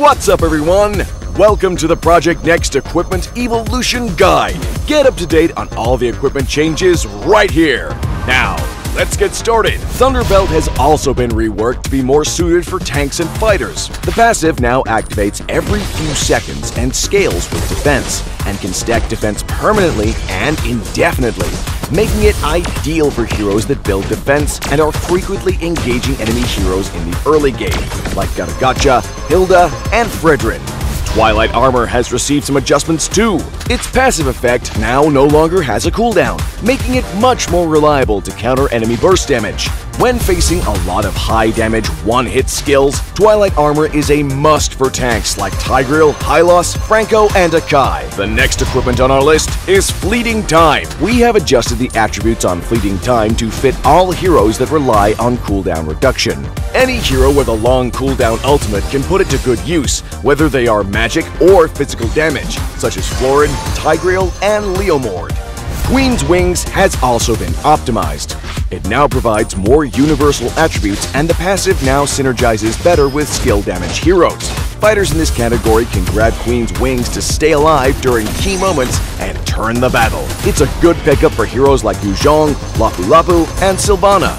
What's up, everyone? Welcome to the Project Next Equipment Evolution Guide. Get up to date on all the equipment changes right here. Now, let's get started. Thunderbelt has also been reworked to be more suited for tanks and fighters. The passive now activates every few seconds and scales with defense, and can stack defense permanently and indefinitely, making it ideal for heroes that build defense and are frequently engaging enemy heroes in the early game, like Gatotkaca, Hilda, and Fredrin. Twilight Armor has received some adjustments too. Its passive effect now no longer has a cooldown, making it much more reliable to counter enemy burst damage. When facing a lot of high damage one-hit skills, Twilight Armor is a must for tanks like Tigreal, Hylos, Franco, and Akai. The next equipment on our list is Fleeting Time. We have adjusted the attributes on Fleeting Time to fit all heroes that rely on cooldown reduction. Any hero with a long cooldown ultimate can put it to good use, whether they are magic or physical damage, such as Floryn, Tigreal, and Leomord. Queen's Wings has also been optimized. It now provides more universal attributes, and the passive now synergizes better with skill damage heroes. Fighters in this category can grab Queen's Wings to stay alive during key moments and turn the battle. It's a good pickup for heroes like Yu Zhong, Lapu Lapu, and Silvanna.